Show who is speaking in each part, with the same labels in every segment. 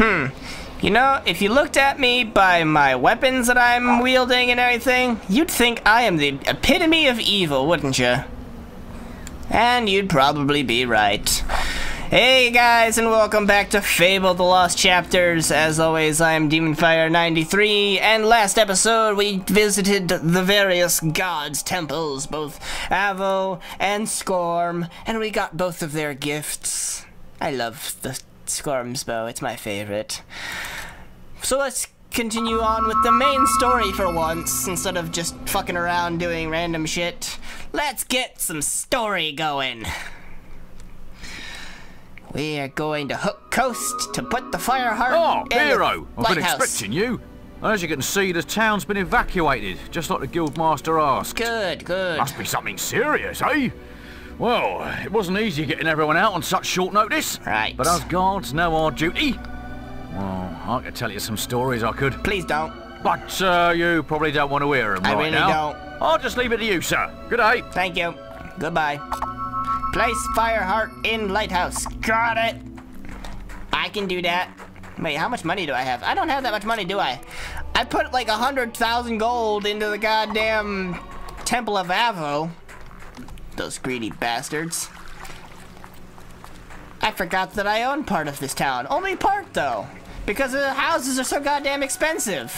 Speaker 1: Hmm. You know, if you looked at me by my weapons that I'm wielding and everything, you'd think I am the epitome of evil, wouldn't you? And you'd probably be right. Hey guys, and welcome back to Fable the Lost Chapters. As always, I am Demonfire93, and last episode we visited the various gods' temples, both Avo and Skorm, and we got both of their gifts. I love the Skorm's bow, it's my favorite. So let's continue on with the main story for once, instead of just fucking around doing random shit. Let's get some story going. We are going to Hook Coast to put the Fireheart
Speaker 2: Oh,
Speaker 1: in
Speaker 2: Hero! I've been expecting you. As you can see, the town's been evacuated, just like the Guildmaster asked.
Speaker 1: Good, good.
Speaker 2: Must be something serious, eh? Well, it wasn't easy getting everyone out on such short notice.
Speaker 1: Right.
Speaker 2: But us guards know our duty. Well, I could tell you some stories I could.
Speaker 1: Please don't.
Speaker 2: But uh, you probably don't want to hear them
Speaker 1: I
Speaker 2: right
Speaker 1: really
Speaker 2: now.
Speaker 1: don't.
Speaker 2: I'll just leave it to you, sir. Good day.
Speaker 1: Thank you. Goodbye. Place Fireheart in Lighthouse. Got it. I can do that. Wait, how much money do I have? I don't have that much money, do I? I put like a hundred thousand gold into the goddamn Temple of Avo. Those greedy bastards. I forgot that I own part of this town. Only part, though. Because the houses are so goddamn expensive.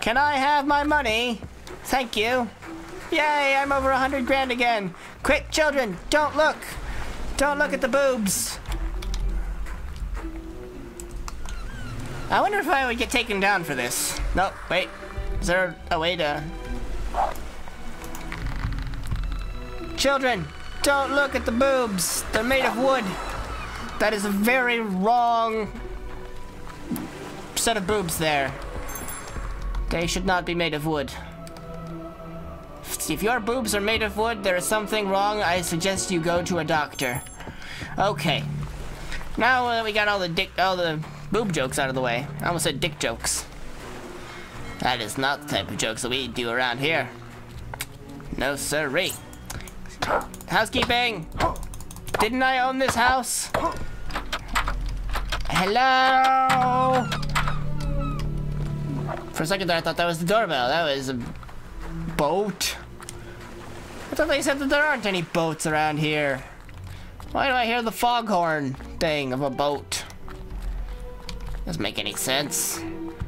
Speaker 1: Can I have my money? Thank you. Yay, I'm over a hundred grand again. Quick, children, don't look. Don't look at the boobs. I wonder if I would get taken down for this. No, wait. Is there a way to... Children, don't look at the boobs. They're made of wood. That is a very wrong set of boobs there. They should not be made of wood. If your boobs are made of wood, there is something wrong. I suggest you go to a doctor. Okay. Now uh, we got all the dick, all the boob jokes out of the way. I almost said dick jokes. That is not the type of jokes that we do around here. No sirree. Housekeeping. Didn't I own this house? Hello. For a second there, I thought that was the doorbell. That was a boat. I thought they said that there aren't any boats around here. Why do I hear the foghorn thing of a boat? Doesn't make any sense.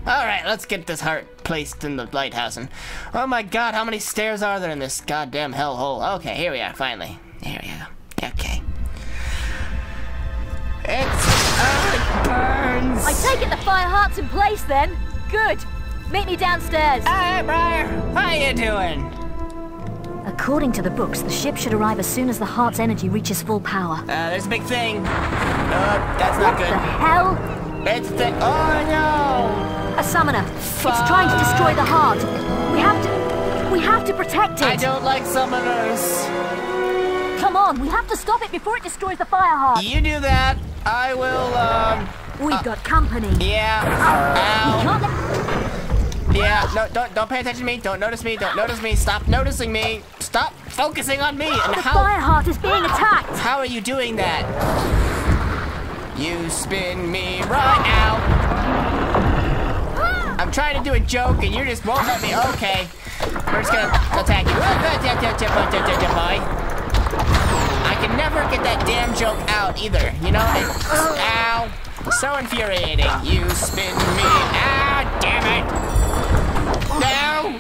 Speaker 1: Alright, let's get this heart placed in the lighthouse. And oh my god, how many stairs are there in this goddamn hellhole? Okay, here we are, finally. Here we go. Okay. It's. Oh, it burns!
Speaker 3: I take it the fire heart's in place then. Good. Meet me downstairs.
Speaker 1: Hi, Briar! How you doing?
Speaker 3: According to the books, the ship should arrive as soon as the heart's energy reaches full power.
Speaker 1: Uh, there's a big thing. Oh, that's not
Speaker 3: What the
Speaker 1: good.
Speaker 3: hell?
Speaker 1: It's the. Oh no!
Speaker 3: A summoner. It's trying to destroy the heart. We have to. We have to protect it.
Speaker 1: I don't like summoners.
Speaker 3: Come on, we have to stop it before it destroys the fire heart.
Speaker 1: You do that. I will, um.
Speaker 3: We've got company.
Speaker 1: Yeah.
Speaker 3: Can't
Speaker 1: Yeah. No, don't, don't pay attention to me. Don't notice me. Don't notice me. Stop noticing me. Stop focusing on me. And
Speaker 3: The
Speaker 1: how.
Speaker 3: fire heart is being attacked.
Speaker 1: How are you doing that? You spin me right out. Trying to do a joke and you just won't let me. Okay. We're just gonna attack you. I can never get that damn joke out either. You know? Ow. So infuriating. You spin me. Ah, damn it. No.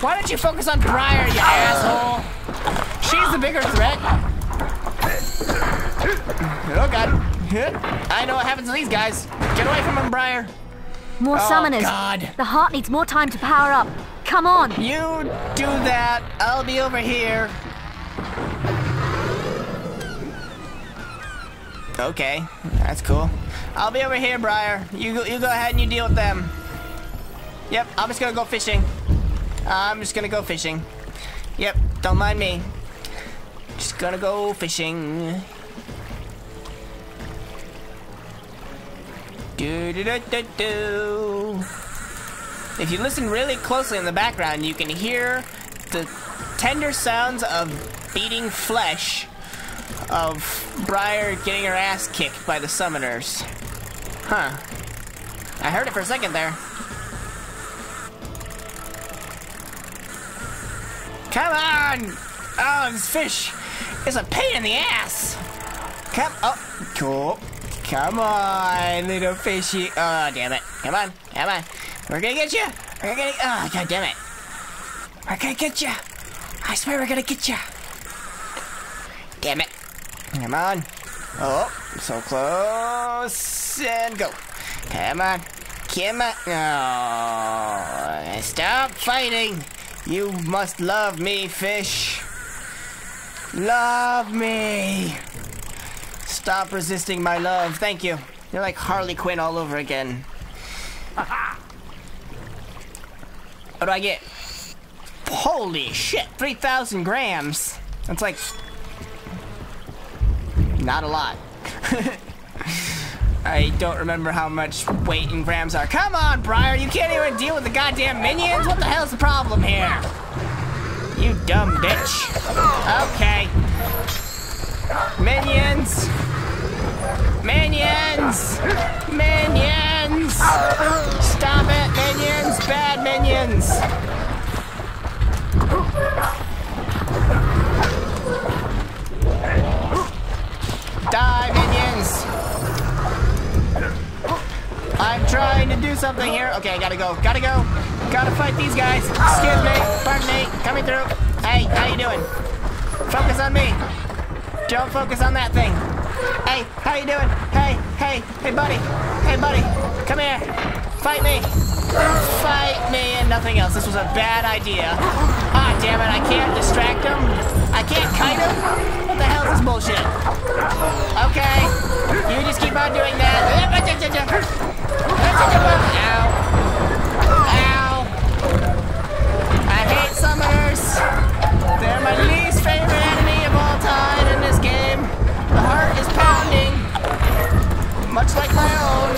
Speaker 1: Why don't you focus on Briar, you asshole? She's the bigger threat. Oh god. I know what happens to these guys. Get away from him, Briar.
Speaker 3: More
Speaker 1: Oh,
Speaker 3: summoners.
Speaker 1: God.
Speaker 3: The heart needs more time to power up. Come on.
Speaker 1: You do that. I'll be over here. Okay, that's cool. I'll be over here, Briar. You go, you go ahead and you deal with them. Yep, I'm just gonna go fishing. I'm just gonna go fishing. Yep, don't mind me. Just gonna go fishing. Do do do. If you listen really closely in the background, you can hear the tender sounds of beating flesh of Briar getting her ass kicked by the summoners. Huh. I heard it for a second there. Come on! Oh, this fish is a pain in the ass. Come, oh, cool. Come on, little fishy. Oh, damn it. Come on, come on. We're gonna get you. We're gonna, oh, god damn it. We're gonna get you. I swear we're gonna get you. Damn it. Come on. Oh, so close. And go. Come on. Come on. Oh, stop fighting. You must love me, fish. Love me. Stop resisting my love. Thank you. You're like Harley Quinn all over again. what do I get? Holy shit, 3,000 grams. That's like... Not a lot. I don't remember how much weight in grams are. Come on, Briar, you can't even deal with the goddamn minions? What the hell's the problem here? You dumb bitch. Okay. Minions! Minions! Minions! Stop it, minions! Bad minions! Die, minions! I'm trying to do something here. Okay, I gotta go. Gotta go. Gotta fight these guys. Excuse me. Pardon me. Coming through. Hey, how you doing? Focus on me. Don't focus on that thing. Hey, how you doing? Hey, hey, hey, buddy. Hey, buddy. Come here. Fight me. Fight me and nothing else. This was a bad idea. Ah, damn it. I can't distract him. I can't kite him. What the hell is this bullshit? Okay. You just keep on doing that. Ow. Much like my own.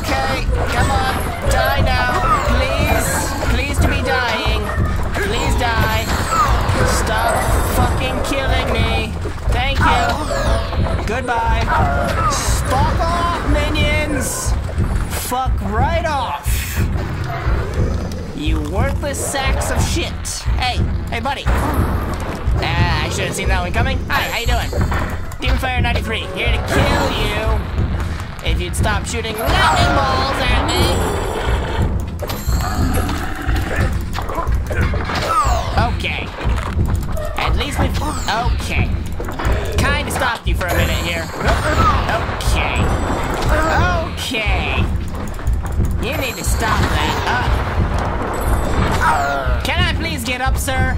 Speaker 1: Okay, come on. Die now. Please. Please to be dying. Please die. Stop fucking killing me. Thank you. Goodbye. Fuck off, minions. Fuck right off. You worthless sacks of shit. Hey, hey, buddy. Ah, I should have seen that one coming. Hi, how you doing? Demonfire93, here to kill you. If you'd stop shooting lightning balls at me. Okay. At least we've... Okay. Kinda stopped you for a minute here. Okay. Okay. You need to stop that. Uh, can I please get up, sir?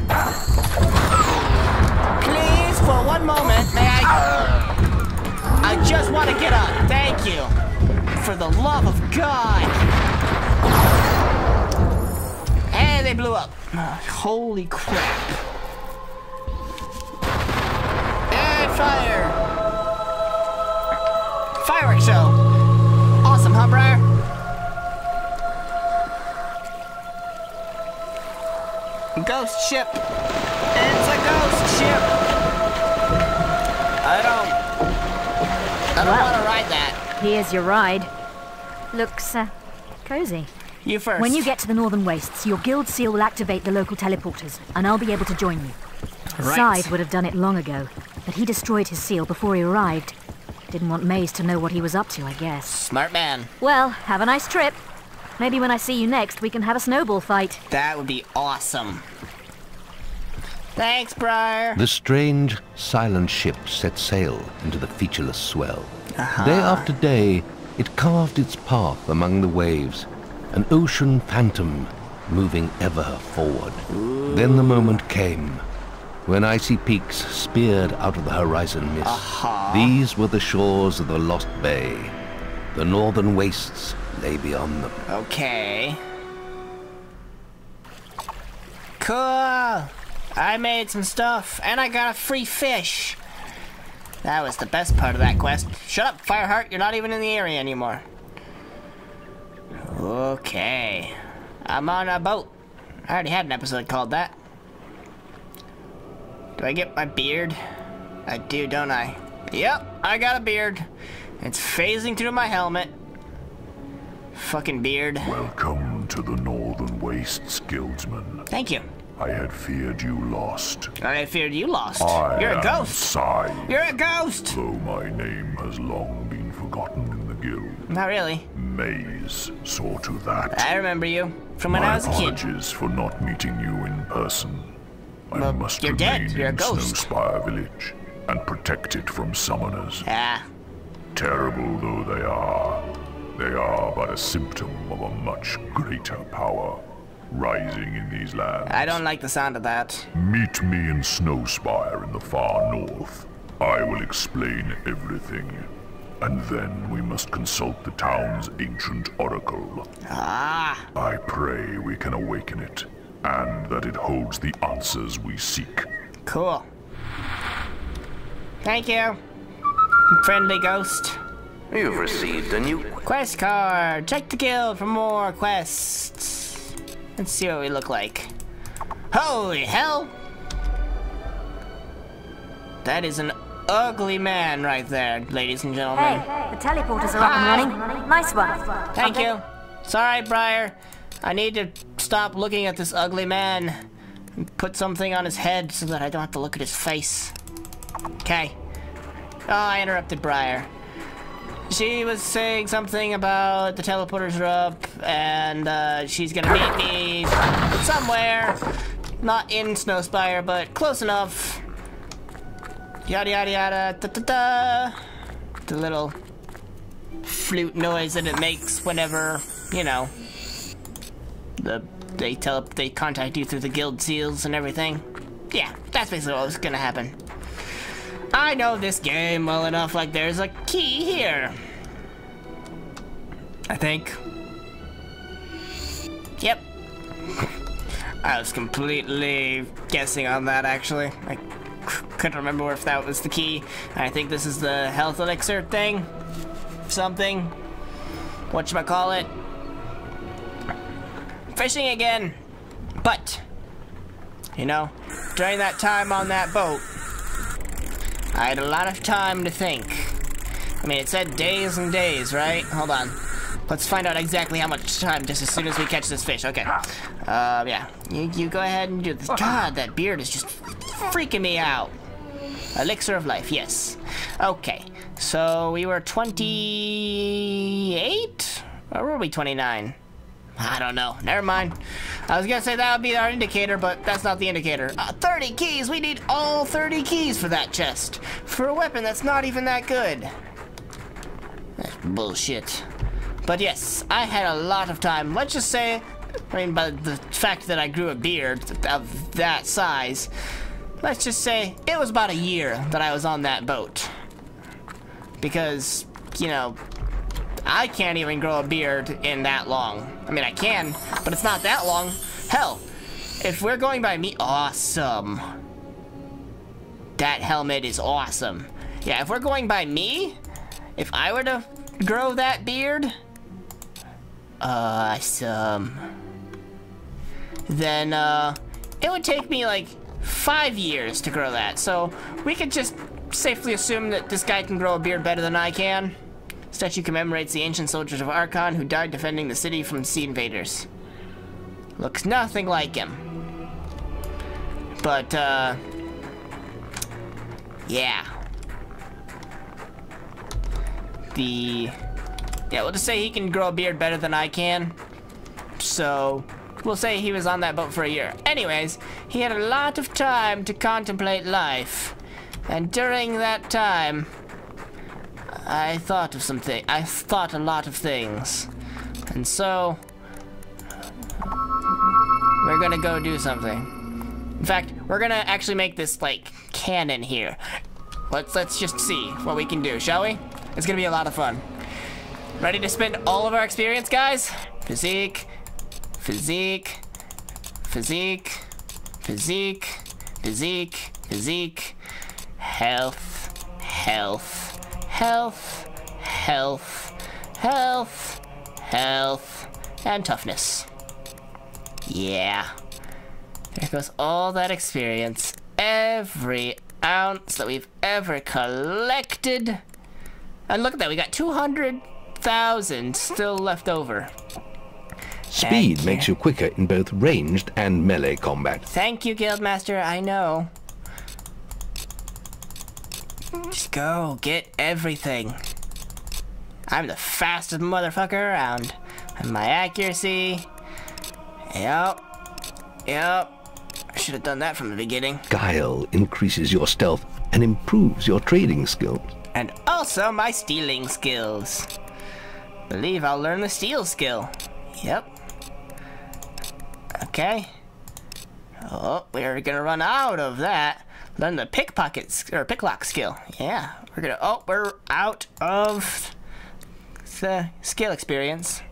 Speaker 1: Please, for one moment, may I... I just want to get up. Thank you. For the love of God. And they blew up. Uh, holy crap. And fire. Fireworks show. Awesome, huh, Briar? Ghost ship. It's a ghost ship. I don't. I don't
Speaker 3: Well.
Speaker 1: want to ride that.
Speaker 3: Here's your ride. Looks, uh, cozy.
Speaker 1: You first.
Speaker 3: When you get to the Northern Wastes, your guild seal will activate the local teleporters, and I'll be able to join you.
Speaker 1: Right.
Speaker 3: Scythe would have done it long ago, but he destroyed his seal before he arrived. Didn't want Maze to know what he was up to, I guess.
Speaker 1: Smart man.
Speaker 3: Well, have a nice trip. Maybe when I see you next, we can have a snowball fight.
Speaker 1: That would be awesome. Thanks, Briar.
Speaker 4: The strange, silent ship set sail into the featureless swell. Day after day, it carved its path among the waves, an ocean phantom moving ever forward. Then the moment came when icy peaks speared out of the horizon mist. These were the shores of the Lost Bay. The northern wastes lay beyond them.
Speaker 1: Okay. Cool. I made some stuff, and I got a free fish. That was the best part of that quest. Shut up, Fireheart. You're not even in the area anymore. Okay. I'm on a boat. I already had an episode called that. Do I get my beard? I do, don't I? Yep, I got a beard. It's phasing through my helmet. fucking beard.
Speaker 5: Welcome to the Northern Wastes, Guildsman.
Speaker 1: Thank you.
Speaker 5: I had feared you lost.
Speaker 1: I feared you lost.
Speaker 5: I
Speaker 1: You're a ghost.
Speaker 5: Sai,
Speaker 1: You're a ghost.
Speaker 5: though my name has long been forgotten in the guild.
Speaker 1: Not really.
Speaker 5: Maze saw to that.
Speaker 1: I remember you from when
Speaker 5: my
Speaker 1: I was a kid.
Speaker 5: apologies for not meeting you in person. I
Speaker 1: Well,
Speaker 5: must
Speaker 1: you're
Speaker 5: remain
Speaker 1: dead. You're a
Speaker 5: in
Speaker 1: ghost.
Speaker 5: Snowspire Village and protect it from summoners.
Speaker 1: Ah,
Speaker 5: Terrible though they are, they are but a symptom of a much greater power rising in these lands.
Speaker 1: I don't like the sound of that.
Speaker 5: Meet me in Snowspire in the far north. I will explain everything. And then we must consult the town's ancient oracle.
Speaker 1: Ah,
Speaker 5: I pray we can awaken it, and that it holds the answers we seek.
Speaker 1: cool. Thank you. Friendly ghost.
Speaker 4: You've received a new
Speaker 1: Quest card. Check the guild for more quests. Let's see what we look like. Holy hell! That is an ugly man right there, ladies and gentlemen.
Speaker 3: Hey, the teleporters are up and running. Nice one.
Speaker 1: Thank you. Sorry, Briar. I need to stop looking at this ugly man and put something on his head so that I don't have to look at his face. Okay. Oh, I interrupted Briar. She was saying something about the teleporters are up and uh, she's gonna meet me somewhere. Not in Snowspire, but close enough. Yada yada yada. Da da da. The little flute noise that it makes whenever, you know, the they tell they contact you through the guild seals and everything. Yeah, that's basically what was gonna happen. I know this game well enough, like there's a key here. I think. Yep. I was completely guessing on that actually. I couldn't remember if that was the key. I think this is the health elixir thing. Something. What should I call it? Fishing again. But, you know, during that time on that boat, I had a lot of time to think. I mean, it said days and days, right? Hold on. Let's find out exactly how much time just as soon as we catch this fish. Okay. Uh, yeah. You, you go ahead and do this. God, that beard is just freaking me out. Elixir of life, yes. Okay. So we were 28? Or were we 29? I don't know. Never mind. I was gonna say that would be our indicator, but that's not the indicator. Uh, 30 keys! We need all 30 keys for that chest. For a weapon that's not even that good. That's bullshit. But yes, I had a lot of time. Let's just say, I mean, by the fact that I grew a beard of that size, let's just say it was about a year that I was on that boat. Because, you know, I can't even grow a beard in that long. I mean, I can, but it's not that long. Hell, if we're going by me, awesome. That helmet is awesome. Yeah, if we're going by me, if I were to grow that beard, awesome. Then, uh, it would take me like five years to grow that. So we could just safely assume that this guy can grow a beard better than I can. That statue commemorates the ancient soldiers of Archon who died defending the city from sea invaders. Looks nothing like him. But, uh... Yeah. The... Yeah, we'll just say he can grow a beard better than I can. So, we'll say he was on that boat for a year. Anyways, he had a lot of time to contemplate life. And during that time, I thought of some things. I thought a lot of things. And so, we're gonna go do something. In fact, we're gonna actually make this, like, cannon here. Let's, let's just see what we can do, shall we? It's gonna be a lot of fun. Ready to spend all of our experience, guys? Physique, physique, physique, physique, physique, physique, health, health, health, health, health, health, and toughness. Yeah. There goes all that experience. Every ounce that we've ever collected. And look at that, we got 200,000 still left over.
Speaker 4: Speed makes
Speaker 1: you.
Speaker 4: you quicker in both ranged and melee combat.
Speaker 1: Thank you, Guildmaster, I know. Just go, get everything. I'm the fastest motherfucker around. And my accuracy. Yep. Yep. I should have done that from the beginning.
Speaker 4: Guile increases your stealth and improves your trading skills.
Speaker 1: And also my stealing skills. Believe I'll learn the steal skill. Yep. Okay. Oh, we're gonna run out of that. Learn the pickpocket or picklock skill. Yeah, we're gonna. Oh, we're out of the skill experience.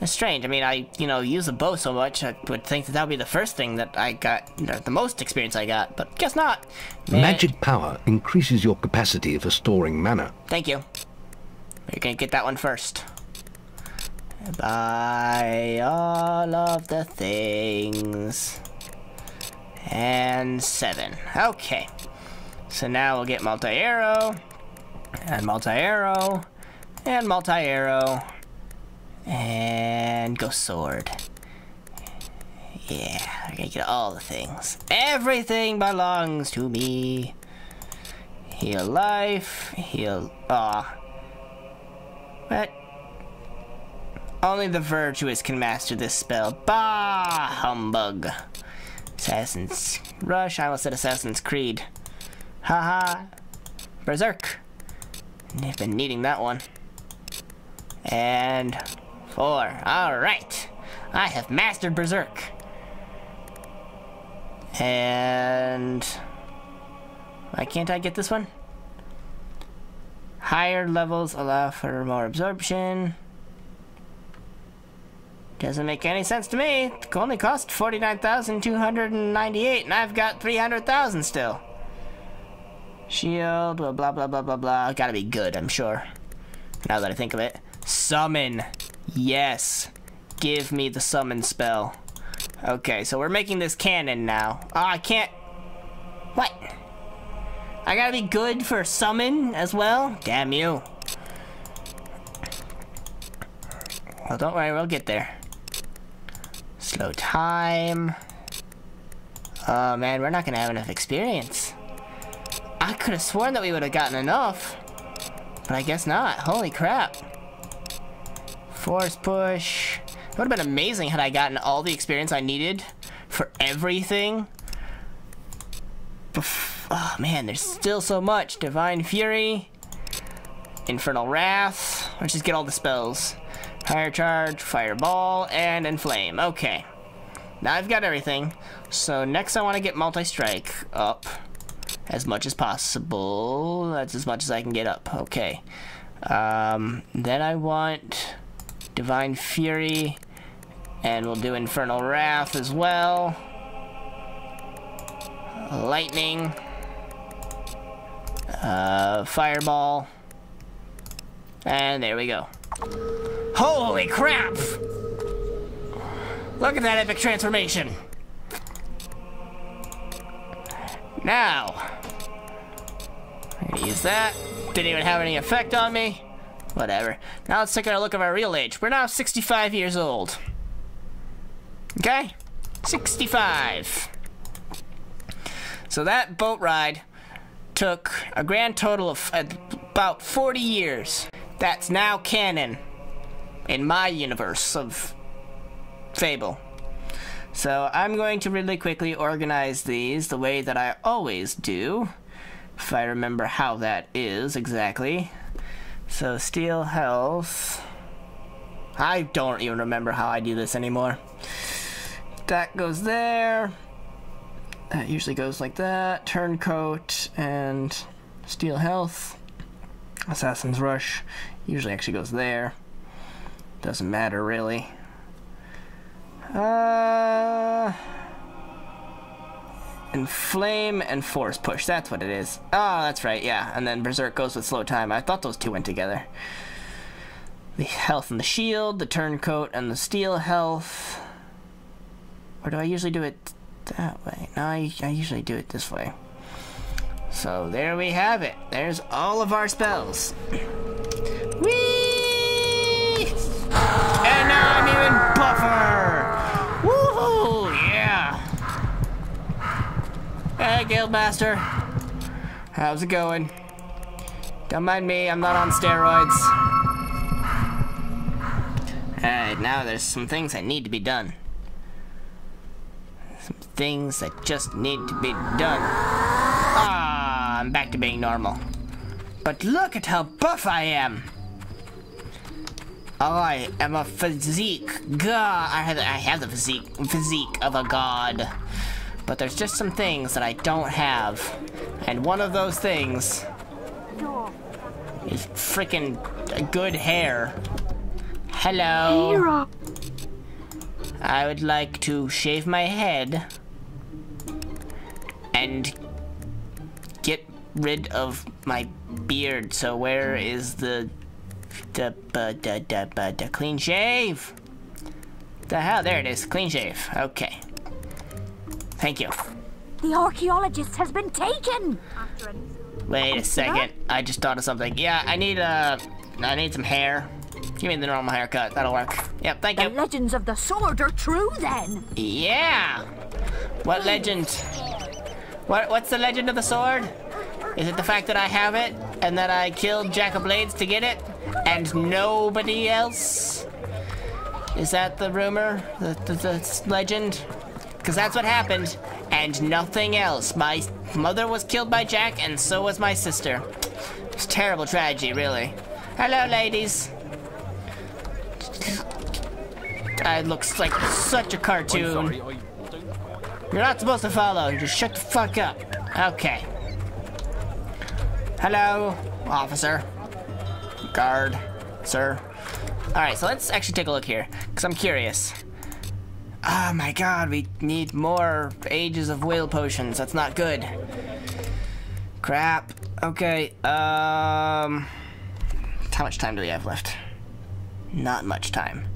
Speaker 1: It's strange. I mean, I you know use a bow so much. I would think that that would be the first thing that I got, or the most experience I got, but guess not.
Speaker 4: Magic power increases your capacity for storing mana.
Speaker 1: Thank you. You're gonna get that one first. Buy all of the things. And seven. Okay. So now we'll get multi-arrow. And multi-arrow. And multi-arrow. And go sword. Yeah, I'm gonna get all the things. Everything belongs to me. Heal life, heal. Aw. But. Only the virtuous can master this spell. Bah! Humbug. Assassin's Rush. I almost said Assassin's Creed. Haha. Berserk. I've been needing that one. And. Four. Alright. I have mastered Berserk. And. Why can't I get this one? Higher levels allow for more absorption. Doesn't make any sense to me. It only cost 49,298 and I've got 300,000 still. Shield, blah blah blah blah blah blah. Gotta be good, I'm sure. Now that I think of it. Summon. Yes. Give me the summon spell. Okay, so we're making this cannon now. Oh, I can't. What? I gotta be good for summon as well? Damn you. Well, don't worry, we'll get there. Slow time. Oh man, we're not gonna have enough experience. I could have sworn that we would have gotten enough. But I guess not. Holy crap. Force push. It would have been amazing had I gotten all the experience I needed for everything. Oh man, there's still so much. Divine Fury. Infernal Wrath. Let's just get all the spells. Fire Charge, Fireball, and Enflame. Okay. Now I've got everything. So next I want to get Multi-Strike up as much as possible. That's as much as I can get up. Okay. Um, then I want Divine Fury, and we'll do Infernal Wrath as well. Lightning. Uh, Fireball. And there we go. Holy crap! Look at that epic transformation. Now, I'm gonna use that. Didn't even have any effect on me. Whatever. Now let's take a look at our real age. We're now 65 years old. Okay? 65. So that boat ride took a grand total of about 40 years. That's now canon in my universe of Fable. So I'm going to really quickly organize these the way that I always do. If I remember how that is exactly. So steel health. I don't even remember how I do this anymore. That goes there. That usually goes like that. Turncoat and steel health. Assassin's Rush usually actually goes there. Doesn't matter really. Uh, and flame and force push. That's what it is. Oh, that's right. Yeah, and then berserk goes with slow time. I thought those two went together. The health and the shield, the turncoat and the steel health. Or do I usually do it that way? No, I, I usually do it this way. So there we have it. There's all of our spells. Hi, Guildmaster. How's it going? Don't mind me, I'm not on steroids. Alright, now there's some things that need to be done. Some things that just need to be done. Ah, I'm back to being normal. But look at how buff I am! I am a physique god. I have, I have the physique physique of a god. But there's just some things that I don't have. And one of those things is freaking good hair. Hello. I would like to shave my head and get rid of my beard. So where is the the the the the, the clean shave? The hell? There it is. Clean shave. Okay. Thank you.
Speaker 6: The archaeologist has been taken!
Speaker 1: Wait a second. I just thought of something. Yeah, I need uh, I need some hair. Give me the normal haircut. That'll work. Yep. Thank
Speaker 6: The
Speaker 1: you.
Speaker 6: legends of the sword are true then!
Speaker 1: Yeah. What legend? What What's the legend of the sword? Is it the fact that I have it and that I killed Jack of Blades to get it, and nobody else? Is that the rumor? The, the, the legend? Because that's what happened, and nothing else. My mother was killed by Jack, and so was my sister. It's a terrible tragedy, really. Hello, ladies. I looks like such a cartoon. You're not supposed to follow. You just shut the fuck up. Okay. Hello, officer. Guard, sir. Alright, so let's actually take a look here, because I'm curious. Oh my god, we need more ages of whale potions. That's not good. Crap. Okay, um... How much time do we have left? Not much time.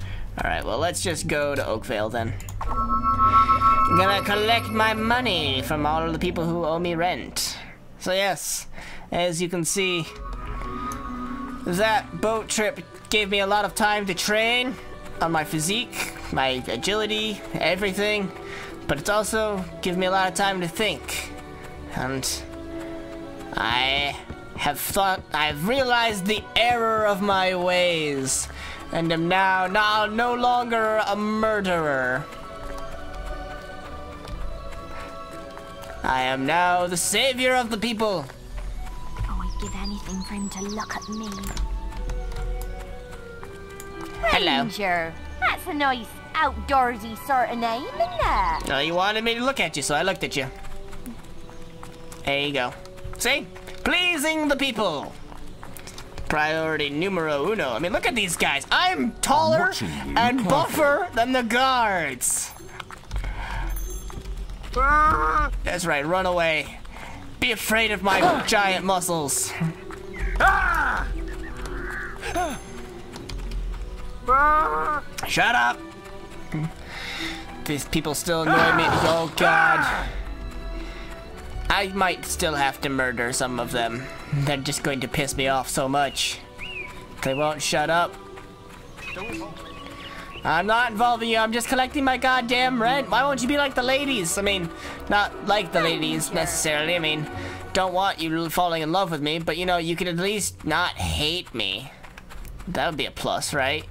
Speaker 1: Alright, well, let's just go to Oakvale then. I'm gonna collect my money from all of the people who owe me rent. So yes, as you can see, that boat trip gave me a lot of time to train on my physique, my agility, everything. But it's also given me a lot of time to think. And I have thought, I've realized the error of my ways. And am now, now no longer a murderer. I am now the savior of the people.
Speaker 6: Oh, I'd give anything for him to look at me.
Speaker 1: Hello.
Speaker 6: Ranger, that's a nice outdoorsy sort of name, isn't it?
Speaker 1: No, you wanted me to look at you, so I looked at you. There you go. See? Pleasing the people. Priority numero uno. I mean, look at these guys. I'm taller
Speaker 5: watching you
Speaker 1: and
Speaker 5: carefully.
Speaker 1: buffer than the guards. That's right, run away. Be afraid of my giant muscles. Ah! Shut up! These people still annoy me. Oh god. Ah! I might still have to murder some of them. They're just going to piss me off so much. They won't shut up. I'm not involving you, I'm just collecting my goddamn rent. Why won't you be like the ladies? I mean, not like the ladies necessarily. I mean, don't want you falling in love with me, but you know, you could at least not hate me. That would be a plus, right?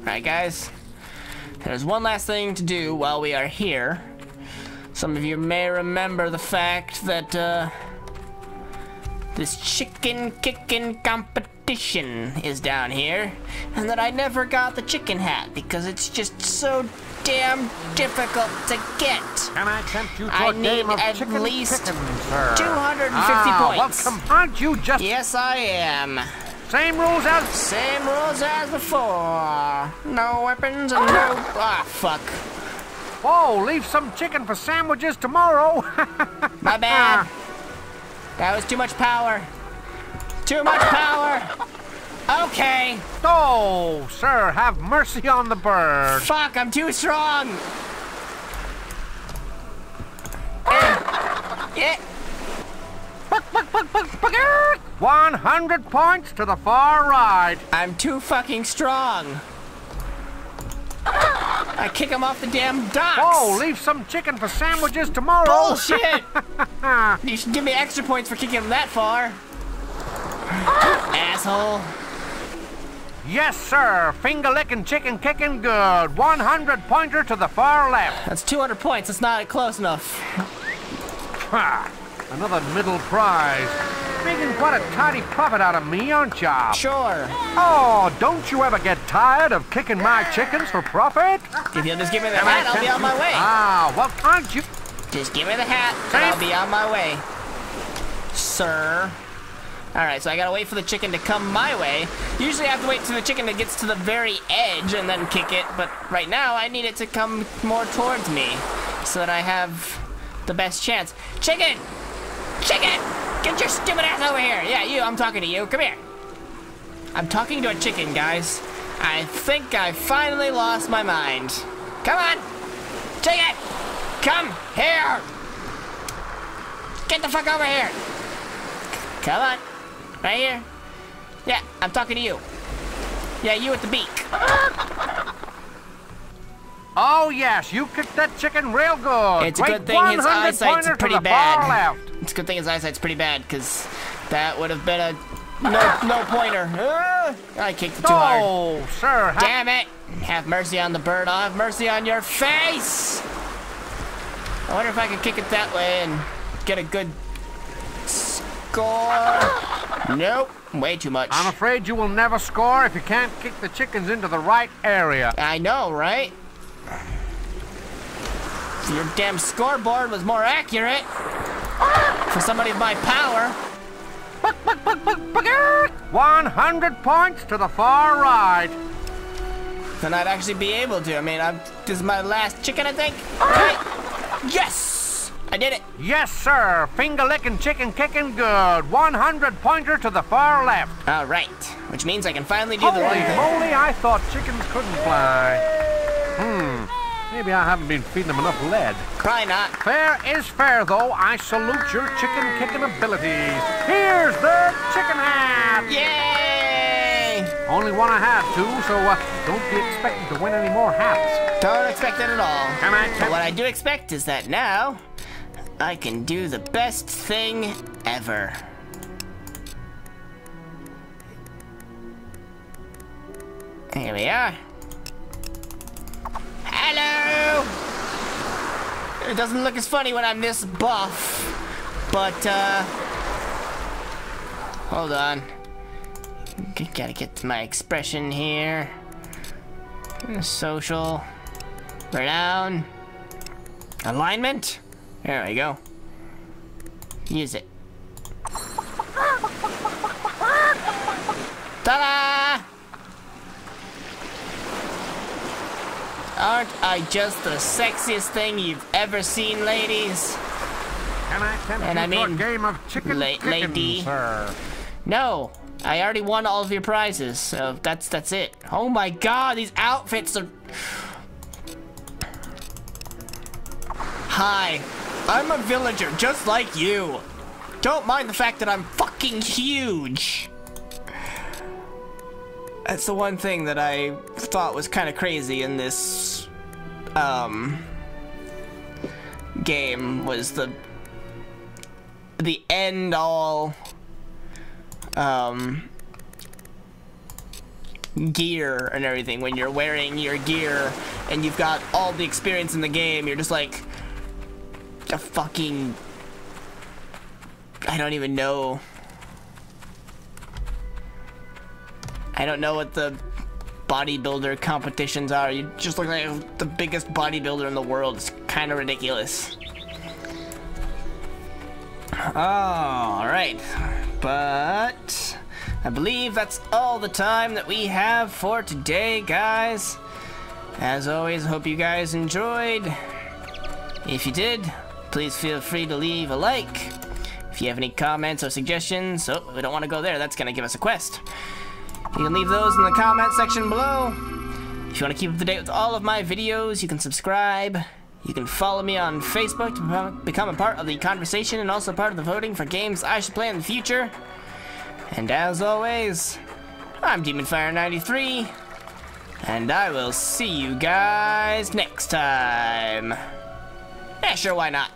Speaker 1: Right, guys? There's one last thing to do while we are here. Some of you may remember the fact that, uh, this chicken kicking competition is down here, and that I never got the chicken hat because it's just so damn difficult to get.
Speaker 7: Can I tempt you to
Speaker 1: I
Speaker 7: a game
Speaker 1: need
Speaker 7: of
Speaker 1: at
Speaker 7: chicken
Speaker 1: least
Speaker 7: picking, sir?
Speaker 1: 250
Speaker 7: ah,
Speaker 1: points.
Speaker 7: Welcome. Aren't you just
Speaker 1: Yes, I am.
Speaker 7: Same rules as
Speaker 1: Same rules as before. No weapons and no. Ah, fuck.
Speaker 7: Whoa, leave some chicken for sandwiches tomorrow.
Speaker 1: My bad. That was too much power. Too much power. Okay.
Speaker 7: oh, sir, have mercy on the bird.
Speaker 1: Fuck, I'm too strong. Eh. Yeah.
Speaker 7: 100 points to the far right.
Speaker 1: I'm too fucking strong. I kick him off the damn docks.
Speaker 7: Oh, leave some chicken for sandwiches tomorrow.
Speaker 1: Bullshit! you should give me extra points for kicking him that far. Asshole.
Speaker 7: Yes, sir. Finger licking, chicken kicking, good. 100 pointer to the far left.
Speaker 1: That's 200 points. That's not close enough.
Speaker 7: Another middle prize. Making quite a tidy profit out of me, aren't ya?
Speaker 1: Sure.
Speaker 7: Oh, don't you ever get tired of kicking my chickens for profit?
Speaker 1: If you'll just give me the hat, I'll be on my way.
Speaker 7: Ah, well, can't you?
Speaker 1: Just give me the hat, and I'll be on my way. Sir. Alright, so I gotta wait for the chicken to come my way. Usually I have to wait till the chicken that gets to the very edge and then kick it, but right now I need it to come more towards me so that I have the best chance. Chicken! Chicken! Get your stupid ass over here! Yeah, you, I'm talking to you. Come here. I'm talking to a chicken, guys. I think I finally lost my mind. Come on! Chicken! Come here! Get the fuck over here! Come on. Right here. Yeah, I'm talking to you. Yeah, you with the beak.
Speaker 7: Oh, yes, you kicked that chicken real good.
Speaker 1: It's a good thing his eyesight's pretty bad. It's a good thing his eyesight's pretty bad, because that would have been a no, no pointer. Ah, I kicked it too hard.
Speaker 7: Oh, sir.
Speaker 1: Damn it! Have mercy on the bird. I'll have mercy on your face! I wonder if I can kick it that way and get a good score. Nope, way too much.
Speaker 7: I'm afraid you will never score if you can't kick the chickens into the right area.
Speaker 1: I know, right? Your damn scoreboard was more accurate for somebody of my power.
Speaker 7: 100 points to the far right.
Speaker 1: then I'd actually be able to. I mean, I'm, this is my last chicken, I think. Right? Yes! I did it.
Speaker 7: Yes, sir. Finger licking, chicken kicking, good. 100 pointer to the far left.
Speaker 1: All right, which means I can finally do the
Speaker 7: Holy
Speaker 1: one thing.
Speaker 7: moly, I thought chickens couldn't fly. Hmm. Maybe I haven't been feeding them enough lead.
Speaker 1: Probably not.
Speaker 7: Fair is fair, though. I salute your chicken kicking abilities. Here's the chicken hat.
Speaker 1: Yay!
Speaker 7: Only one I have, too, so uh, don't be expecting to win any more hats.
Speaker 1: Don't expect it at all.
Speaker 7: Come on,
Speaker 1: But what I do expect is that now I can do the best thing ever. Here we are. Hello! It doesn't look as funny when I'm this buff, but uh, hold on. Gotta get to my expression here. Social. Renown. Alignment? There we go. Use it. Ta-da! Aren't I just the sexiest thing you've ever seen, ladies?
Speaker 7: Can I
Speaker 1: And I mean,
Speaker 7: game of chicken
Speaker 1: la-
Speaker 7: kicking,
Speaker 1: lady.
Speaker 7: sir?
Speaker 1: No, I already won all of your prizes, so that's that's it. Oh my god, these outfits are... Hi, I'm a villager just like you. Don't mind the fact that I'm fucking huge. That's the one thing that I thought was kind of crazy in this um game was the the end all um gear and everything. When you're wearing your gear and you've got all the experience in the game you're just like a fucking I don't even know I don't know what the bodybuilder competitions are you just look like the biggest bodybuilder in the world it's kind of ridiculous all right but I believe that's all the time that we have for today, guys. As always, hope you guys enjoyed. If you did, please feel free to leave a like. If you have any comments or suggestions, oh, we don't want to go there, that's going to give us a quest. You can leave those in the comment section below. If you want to keep up to date with all of my videos, you can subscribe. You can follow me on Facebook to become- a part of the conversation and also part of the voting for games I should play in the future. And as always, I'm Demonfire93, And I will see you guys next time. Yeah, sure, why not?